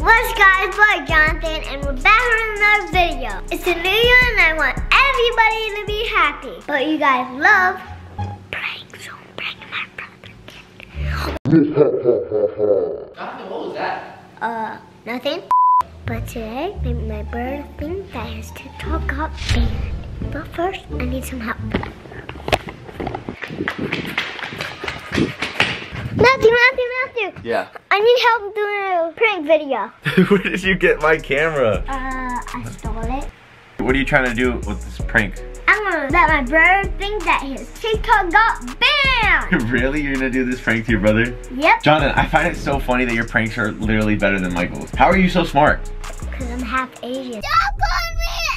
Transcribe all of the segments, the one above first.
What's guys, Boy Jonathan, and we're back with another video. It's a new year and I want everybody to be happy. But you guys love pranks, so I'm pranking my brother. Jonathan, what was that? Uh, nothing. But today, maybe my brother thinks that his TikTok got banned. But first, I need some help. Yeah. I need help doing a prank video. Where did you get my camera? Uh, I stole it. What are you trying to do with this prank? I'm gonna let my brother think that his TikTok got banned. really? You're gonna do this prank to your brother? yep, Jonathan, I find it so funny that your pranks are literally better than Michael's. How are you so smart? because I'm half Asian. Don't call me Asian!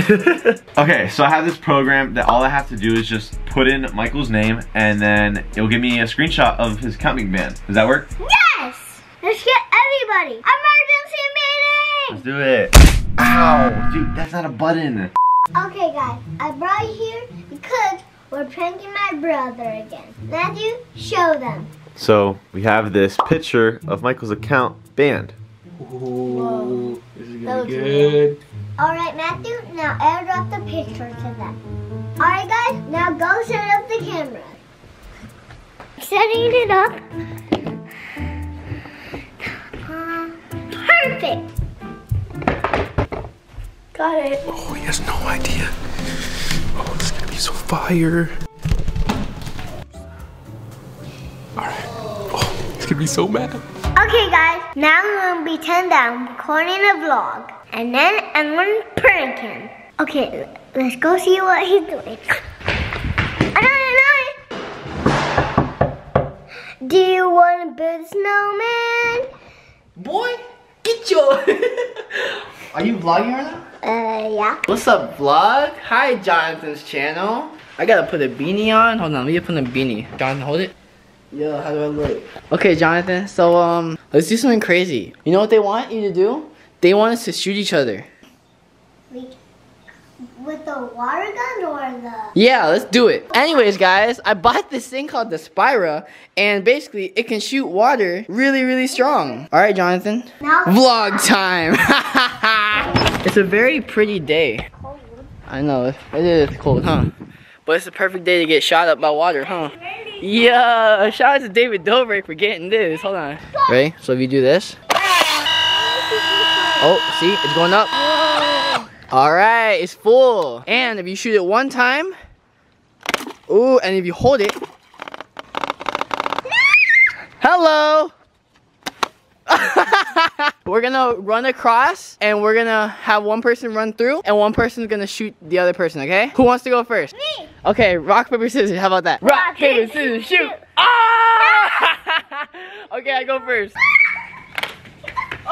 okay, so I have this program that all I have to do is just put in Michael's name and then it'll give me a screenshot of his account being banned. Does that work? yes! Let's get everybody. Emergency meeting! Let's do it. Ow, dude, that's not a button. Okay guys, I brought you here because we're pranking my brother again. Matthew, show them. So we have this picture of Michael's account banned. Ooh, this is gonna be good. Alright Matthew, now airdrop the picture to them. Alright guys, now go set up the camera. Setting it up. Perfect. Got it. Oh, he has no idea. Oh, this is gonna be so fire. Alright. Oh, he's gonna be so mad. Okay guys, now I'm gonna pretend that I'm recording a vlog. And then I'm gonna prank him. Okay, let's go see what he's doing. Annoying. Do you wanna build a snowman? Boy, get your. Are you vlogging right now? Uh, yeah. What's up, vlog? Hi, Jonathan's channel. I gotta put a beanie on. Hold on, let me put a beanie. Jonathan, hold it. Yo, how do I look? Okay, Jonathan. So um, let's do something crazy. You know what they want you to do? They want us to shoot each other. We- With the water gun or the... Yeah, let's do it. Anyways, guys, I bought this thing called the Spyra, and basically it can shoot water really, really strong. All right, Jonathan. Now, Vlog time. it's a very pretty day. I know, it is cold, huh? But it's a perfect day to get shot up by water, huh? Yeah, shout out to David Dobrik for getting this. Hold on. Ready? So if you do this. Oh, see? It's going up. All right, it's full. And if you shoot it one time. Ooh, and if you hold it. Hello. we're gonna run across and we're gonna have one person run through and one person's gonna shoot the other person, okay? Who wants to go first? Me. Okay, rock, paper, scissors. How about that? Rock, paper, scissors, shoot! Ah! okay, I go first.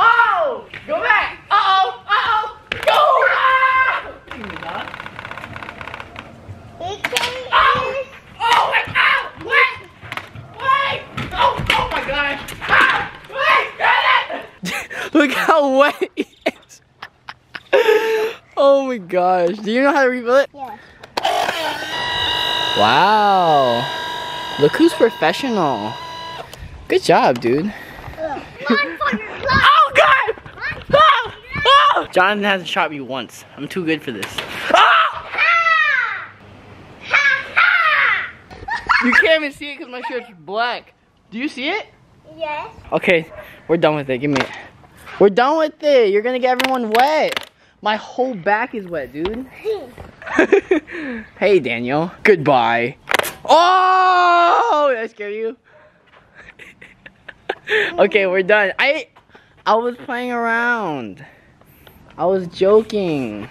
Oh! Go back! Uh-oh! Uh-oh! Go! Ah! Oh! Oh my god! Wait! Wait! Oh! Oh my gosh! Ah! Wait! Get it! Look how wet he is. oh my gosh. Do you know how to refill it? Yeah. Wow. Look who's professional. Good job, dude. Run for your life. Oh god! Oh! Oh! Jonathan hasn't shot me once. I'm too good for this. Oh! Ha! You can't even see it because my shirt's black. Do you see it? Yes. Okay, we're done with it. Give me it. We're done with it. You're gonna get everyone wet. My whole back is wet, dude. hey, Hey Daniel. Goodbye. Oh! Did I scare you? okay, we're done. I I was playing around. I was joking.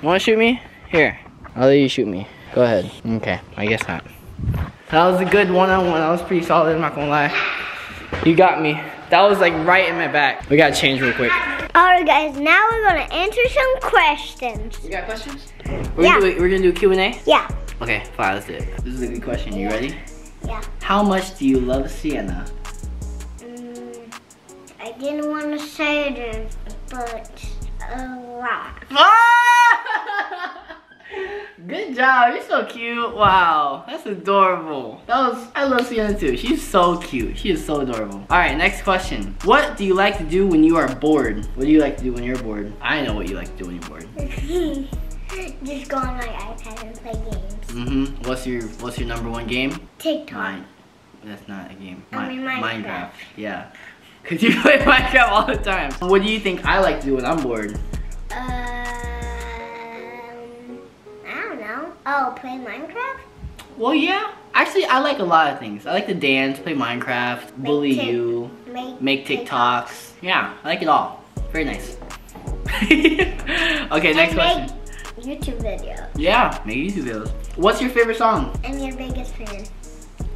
You wanna shoot me? Here. I'll let you shoot me. Go ahead. Okay, I guess not. That was a good one-on-one. That was pretty solid, I'm not gonna lie. You got me. That was like right in my back. We gotta change real quick. Alright guys, now we're gonna answer some questions. You got questions? We're Yeah. gonna do, we're gonna do a Q&A? Yeah. Okay, fine, let's do it. This is a good question. You ready? Yeah. How much do you love Sienna? Mm, I didn't want to say this, but a lot. Ah! Good job. You're so cute. Wow. That's adorable. That was, I love Sienna too. She's so cute. She is so adorable. All right, next question. What do you like to do when you are bored? What do you like to do when you're bored? I know what you like to do when you're bored. Just go on my iPad and play games. Mm-hmm. What's your, what's your number one game? TikTok. Mine. That's not a game. I mean Minecraft. Yeah. Cause you play Minecraft all the time. What do you think I like to do when I'm bored? Um, Oh, play Minecraft? Well, yeah. Actually, I like a lot of things. I like to dance, play Minecraft, bully you, Make, make TikToks. Yeah, I like it all. Very nice. okay, next and question. Make YouTube videos. Yeah, make YouTube videos. What's your favorite song? I'm your biggest fan.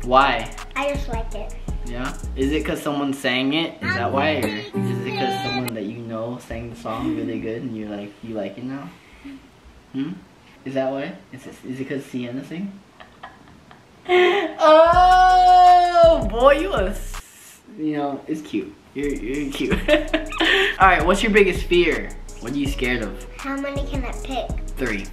Why? I just like it. Yeah. Is it because someone sang it? Is that why? Or is it because someone that you know sang the song really good and you're like, you like it now? Hmm? Is that why? Is it, is it because Sienna sing? oh, boy, you are, you know, it's cute. You're, you're cute. Alright, what's your biggest fear? What are you scared of? How many can I pick? Three.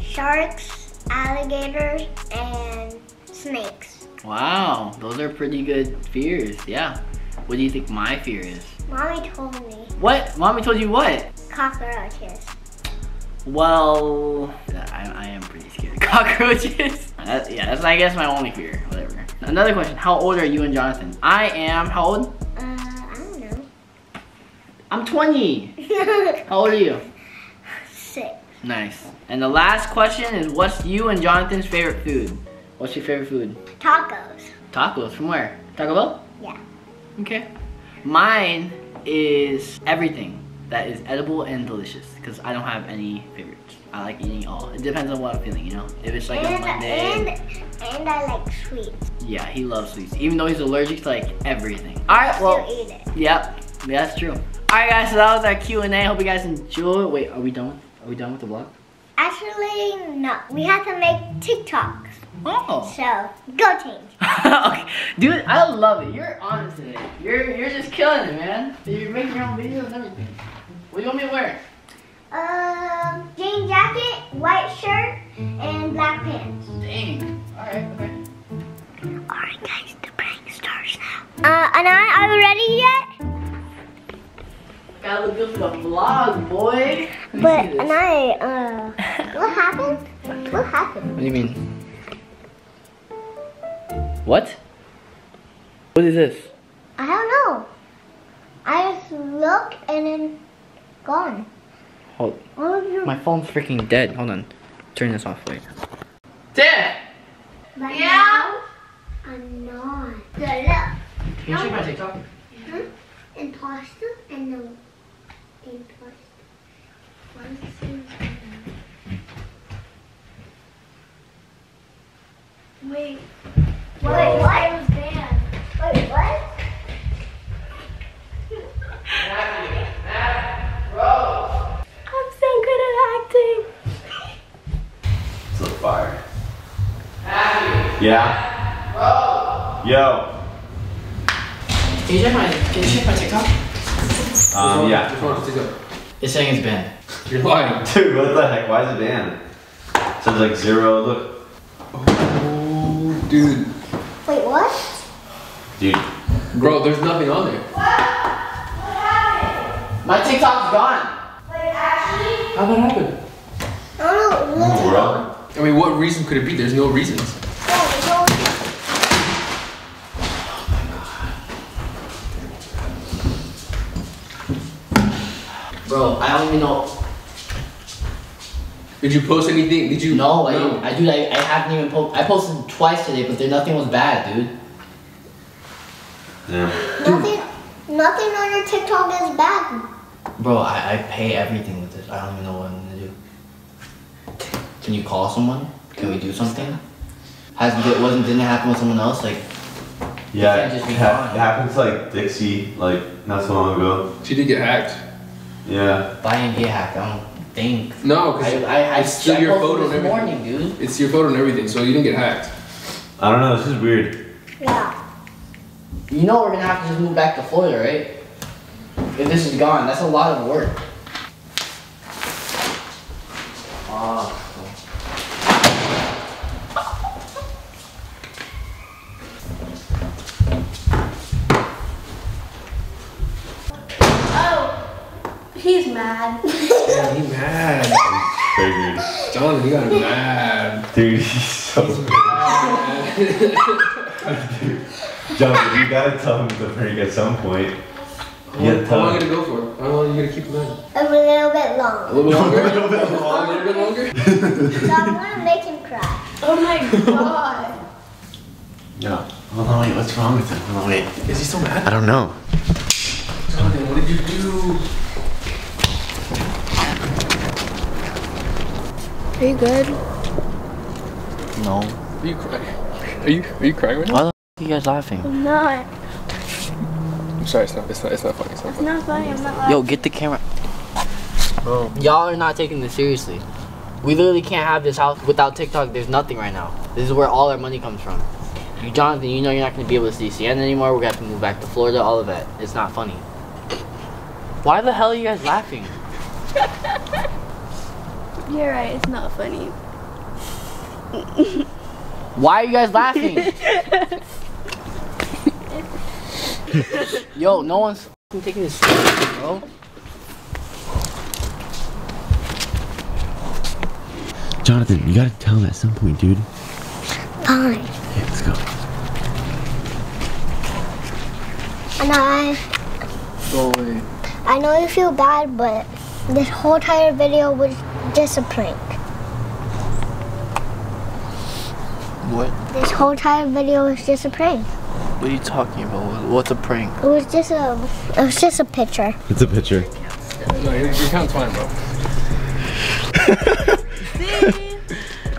Sharks, alligators, and snakes. Wow, those are pretty good fears. Yeah. What do you think my fear is? Mommy told me What? Mommy told you what? cockroaches. Well, I, I am pretty scared of cockroaches. Yeah, that's I guess my only fear. Whatever. Another question: How old are you and Jonathan? I am. How old? Uh, I don't know. I'm 20. How old are you? Six. Nice. And the last question is: What's you and Jonathan's favorite food? What's your favorite food? Tacos. Tacos. From where? Taco Bell. Yeah. Okay. Mine is everything that is edible and delicious because I don't have any favorites. I like eating all. It depends on what I'm feeling, you know. If it's like a and, Monday. and, and I like sweets. Yeah, he loves sweets, even though he's allergic to like everything. All right, Still well, eat it. yep, yeah, that's true. All right, guys, so that was our Q and A. Hope you guys enjoy. Wait, are we done? Are we done with the vlog? Actually, no. We have to make TikToks. Oh. So, go change. okay, dude, I love it. You're on it today. You're you're just killing it, man. You're making your own videos and everything. What do you want me to wear? Um, jean jacket, white shirt, and black pants. Dang. All right, okay. Alright guys, the prank starts now. Uh, Anna, are you ready yet? Gotta look good for the vlog, boy. But see this. Anna, uh, what happened? What happened? What do you mean? What? What is this? I don't know. I just look and then gone. Hold. Oh, Your My phone's freaking dead. Hold on. Turn this off. Wait. Dad! But yeah. I'm not. The look. Can you check my TikTok? Hmm? And pasta and the and pasta. What is this? Wait. Wait, what? Wait, what? I'm so good at acting. So fire. Yeah. Yo. Can you check my Can you check my TikTok? Um, yeah. Which one? Take up. It's saying it's banned. You're lying. Dude, what the heck? Why is it banned? Sounds like zero. Look. Oh, dude. Wait, what? Dude. Bro, there's nothing on there. What? What happened? My TikTok's gone. How that happen? I don't know. Look. Bro. I mean, what reason could it be? There's no reasons. Bro, I don't even know. Did you post anything? Did you? No, I, I dude, I, I haven't even posted. I posted twice today, but there nothing was bad, dude. Yeah. Nothing, nothing on your TikTok is bad. Bro, I, I pay everything with this. I don't even know what I'm gonna do. Can you call someone? Can we do something? Has it wasn't didn't it happen with someone else? Like Yeah, it, just ha- it happened to like Dixie, like not so long ago. She did get hacked. Yeah. but I didn't get hacked. I don't think. No, I because I, I, it's still I your posted photo and this everything. morning, dude. It's your photo and everything, so you didn't get hacked. I don't know. This is weird. Yeah. You know we're gonna have to just move back to Florida, right? If this is gone, that's a lot of work. Ah, mad. Yeah, he mad. Triggered. Jonathan, you got him mad. Dude, he's so Jonathan, you gotta tell him to break at some point. How You long, gotta how long tell you gonna go for? How long you gonna keep him mad? A little bit A little bit longer? A little bit longer. A longer. little bit longer? So I'm gonna make him cry. Oh my god. Yeah. Hold on, wait, what's wrong with him? Hold on, wait. Is he still mad? I don't know. Jonathan, what did you do? Are you good? No. Are you crying? Are you are you crying right now? Why the f are you guys laughing? I'm not. I'm sorry, it's not it's not it's not funny. It's not It's funny. not funny. I'm not laughing. Yo, get the camera. Oh. Y'all are not taking this seriously. We literally can't have this house without TikTok. There's nothing right now. This is where all our money comes from. You, Jonathan, you know you're not gonna be able to see Sienna anymore. We're gonna have to move back to Florida. All of that. It's not funny. Why the hell are you guys laughing? You're right. It's not funny. Why are you guys laughing? Yo, no one's f***ing taking this seriously, bro. Jonathan, you gotta tell him at some point, dude. Fine. Yeah, let's go. And I, Go away. I know you feel bad, but this whole entire video was just a prank. What? This whole entire video was just a prank. What are you talking about? What's a prank? It was just a, it was just a picture. It's a picture. No, your, your count's fine, bro.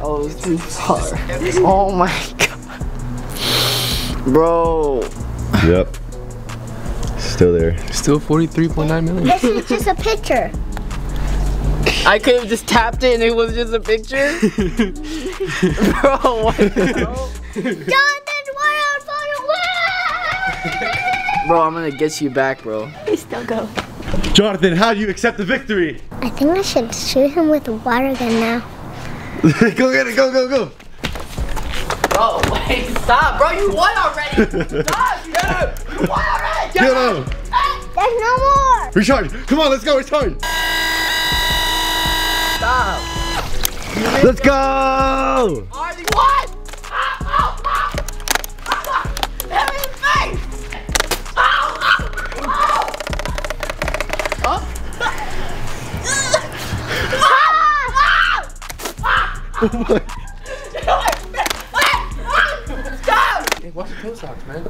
Oh, it's too far. Oh my god. Bro. Yep. Still there. Still 43.9 million. This is just a picture. I could have just tapped it and it was just a picture. Bro, what the hell? Jonathan, why on photo? Bro, I'm gonna get you back, bro. He still go. Jonathan, how do you accept the victory? I think I should shoot him with a water gun now. go get it, go, go, go. Bro, wait, stop, bro. You won already. Stop, you, you won already. Get him. There's no more. Recharge. Come on, let's go, recharge. Stop. Let's go. Artie, what? In the face. Huh? Watch toe socks, man.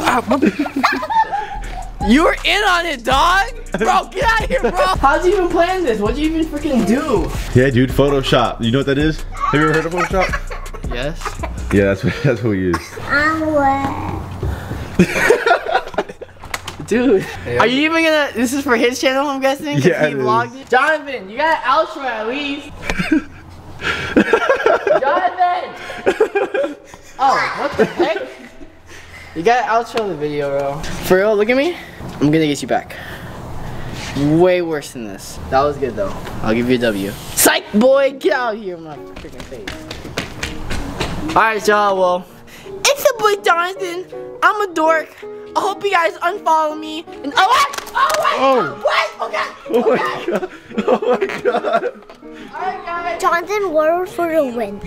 Come. You were in on it, dog! Bro, get out of here, bro! How'd you even plan this? What'd you even freaking do? Yeah, dude, Photoshop. You know what that is? Have you ever heard of Photoshop? Yes. Yeah, that's what that's what we use. I'm wet. Dude, are you even gonna, this is for his channel, I'm guessing? 'Cause Yeah, he it is. vlogged it. Jonathan, you got an outro at least. Jonathan! Oh, what the heck? You gotta outro the video, bro. For real, look at me. I'm gonna get you back. Way worse than this. That was good though. I'll give you a W. Psych boy, get out of here, my freaking face. Alright, y'all, well, it's the boy Jonathan. I'm a dork. I hope you guys unfollow me. And oh, wait! Oh, wait! Oh. Wait! Okay. Oh my god. Oh my god. Alright, guys. Jonathan Ward for the win.